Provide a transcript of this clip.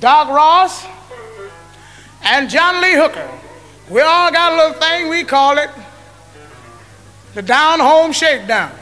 Doc Ross, and John Lee Hooker. We all got a little thing, we call it the down home shakedown.